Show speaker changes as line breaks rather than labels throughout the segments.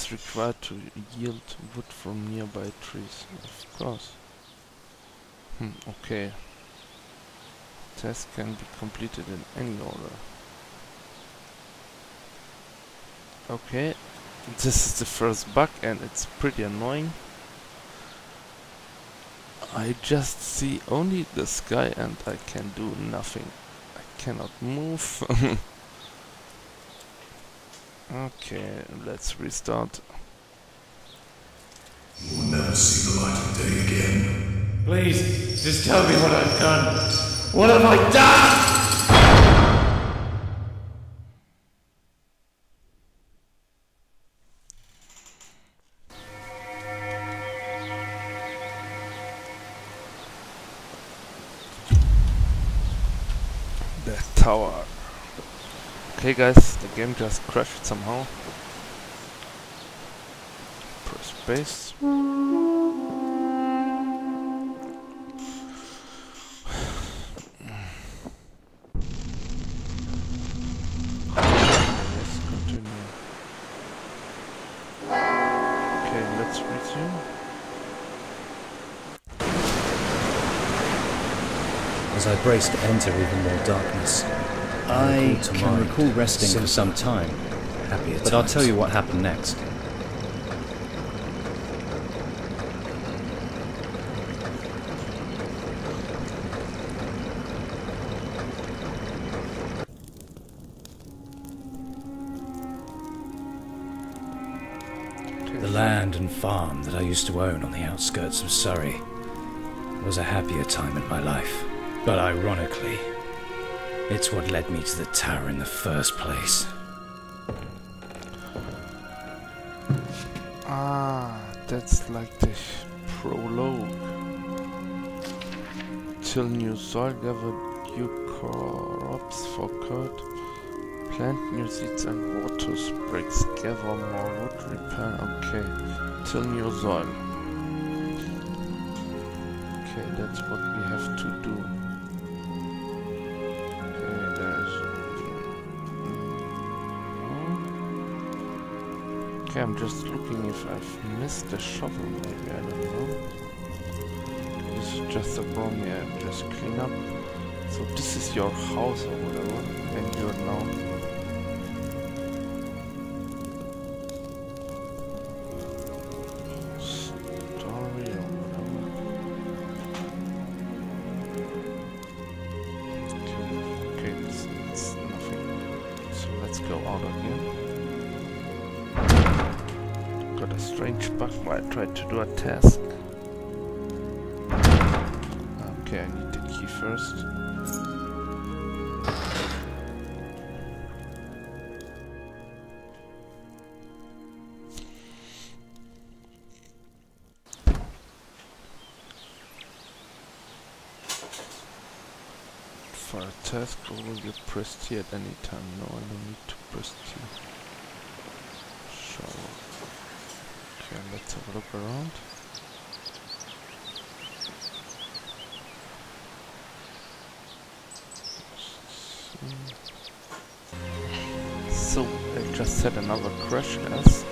is required to yield wood from nearby trees. Of course. Hmm, okay. Task can be completed in any order. Okay. This is the first bug and it's pretty annoying. I just see only the sky and I can do nothing. I cannot move. okay, let's restart.
You will never see the light of day again.
Please, just tell me what I've done. What have I done?
The tower. Okay guys, the game just crashed somehow. Press space. Let's continue. Okay, let's resume.
As I braced to enter even more darkness,
I can recall resting for some time,
happier
but I'll tell you what happened next. The land and farm that I used to own on the outskirts of Surrey was a happier time in my life. But ironically, it's what led me to the tower in the first place.
Ah, that's like the prologue. Till new soil gather new crops for. Plant new seeds and water sprigs. Gather more wood, repair. Okay. Till new soil. Okay, that's what we have to do. Okay, I'm just looking if I've missed the shovel, maybe, I don't know. This is just a broom, yeah, just clean up. So this is your house or whatever, and you're now... tried to do a task. Okay, I need the key first. For a task, or will press T at any time? No, I don't need to press T. Shower. Okay, let's have a look around. So, I just set another crash gas.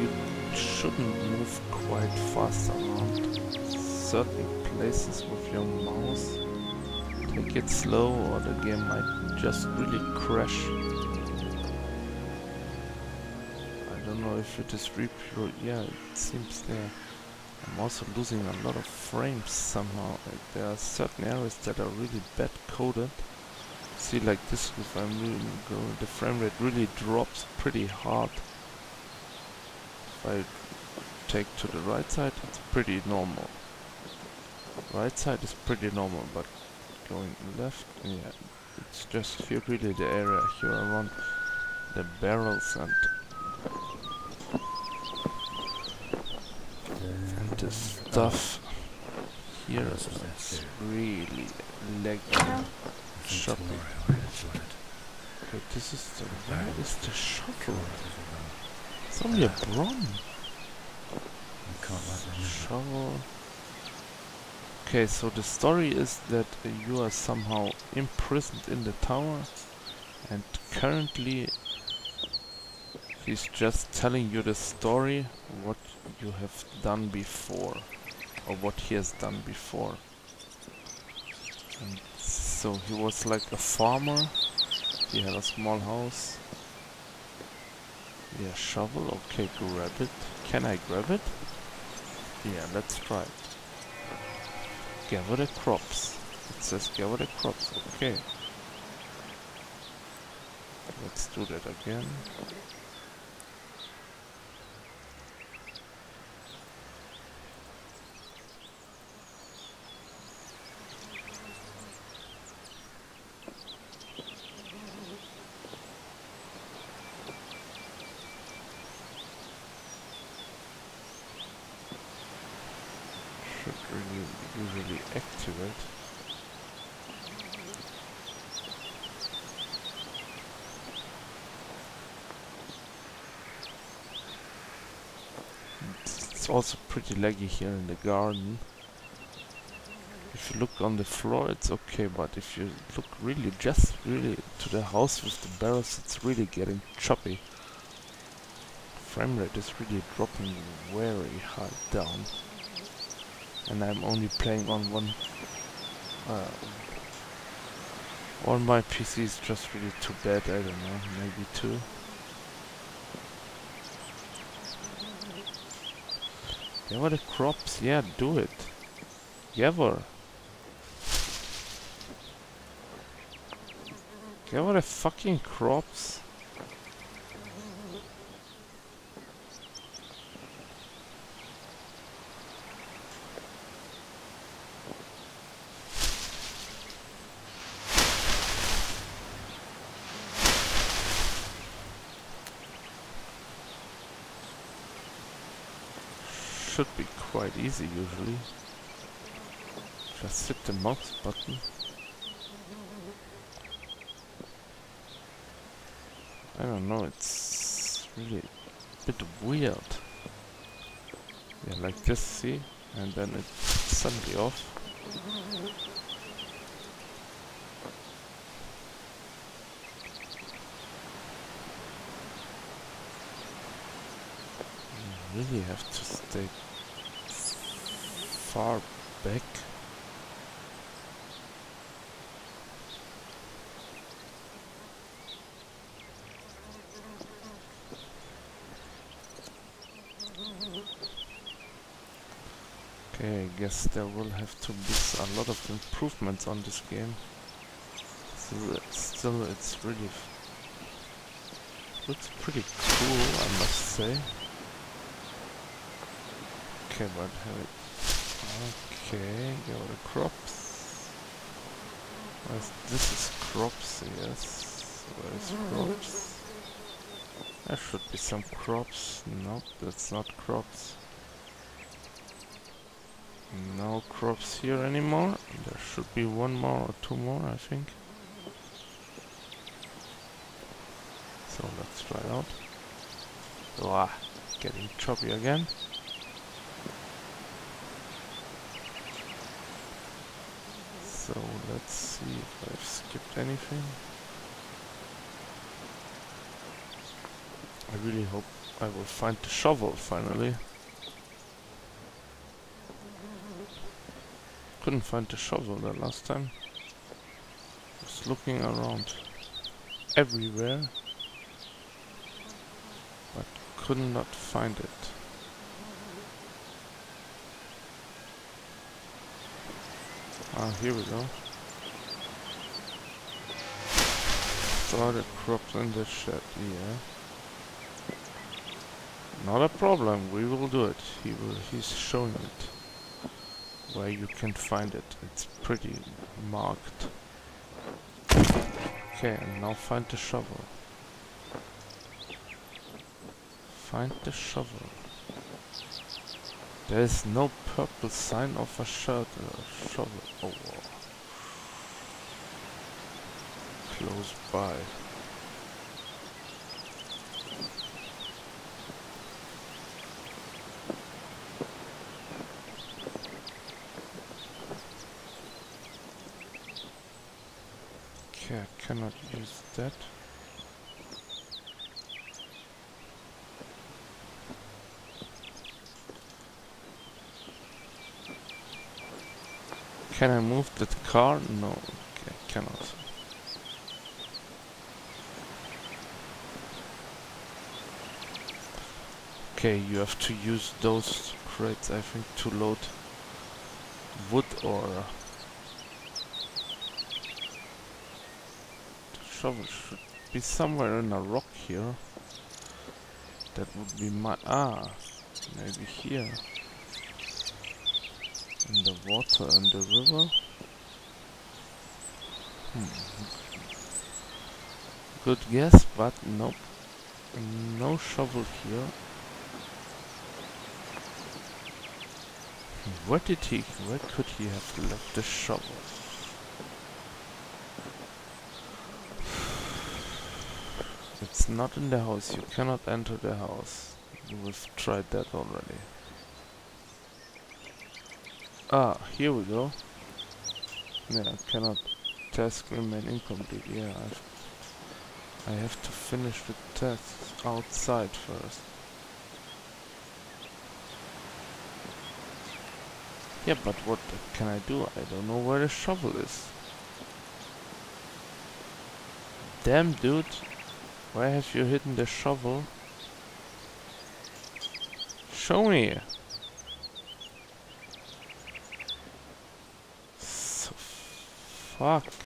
You shouldn't move quite fast around certain places with your mouse. Take it slow or the game might just really crash. Know if it is repro. Yeah, it seems there. I'm also losing a lot of frames somehow. There are certain areas that are really bad coded. See, like this, if I'm going, the frame rate really drops pretty hard. If I take to the right side, it's pretty normal. Right side is pretty normal, but going left, yeah, it's just here really the area here around the barrels and the stuff here is really laggy. Shuttle. Okay, this is the where is the shuttle? It's only a bron. Shovel. Okay, so the story is that uh, you are somehow imprisoned in the tower and currently He's just telling you the story, what you have done before, or what he has done before. And so he was like a farmer, he had a small house. Yeah, shovel, okay, grab it. Can I grab it? Yeah, let's try. Gather the crops. It says gather the crops, okay. Let's do that again. Should really usually activate. It's also pretty laggy here in the garden. If you look on the floor, it's okay, but if you look really, just really to the house with the barrels, it's really getting choppy. Frame rate is really dropping very high down. And I'm only playing on one... Uh, my PC is just really too bad, I don't know, maybe two. Gather the crops, yeah, do it. Gather. Gather the fucking crops. Should be quite easy usually. Just hit the mouse button. I don't know, it's really a bit weird. Yeah, like this, see? And then it's suddenly off. Really have to stay far back. Okay, I guess there will have to be a lot of improvements on this game. Still, it's really looks pretty cool, I must say. Okay, but have it. Okay, go to crops. Where's, this is crops, yes. Where's crops? There should be some crops. Nope, that's not crops. No crops here anymore. There should be one more or two more, I think. So let's try it out. Ah, getting choppy again. So let's see if I've skipped anything. I really hope I will find the shovel finally. Couldn't find the shovel the last time. Was looking around everywhere, but could not find it. Ah, here we go. The crops in the shed, yeah. Not a problem, we will do it. He will, he's showing it. Where you can find it. It's pretty marked. Okay, and now find the shovel. Find the shovel. There is no purple sign of a shirt, uh, shovel. Oh, wow close by. Okay, I cannot use that. Can I move that car? No, I cannot. Okay, you have to use those crates, I think, to load wood or the shovel should be somewhere in a rock here. That would be my ah, maybe here in the water and the river. Hmm. Good guess, but nope. No shovel here. Where did he, where could he have left the shovel? It's not in the house, you cannot enter the house. We've tried that already. Ah, here we go. Yeah, I cannot task remain incomplete. Yeah, I've, I have to finish the task outside first. Yeah, but what can I do? I don't know where the shovel is. Damn, dude. Where have you hidden the shovel? Show me! So fuck.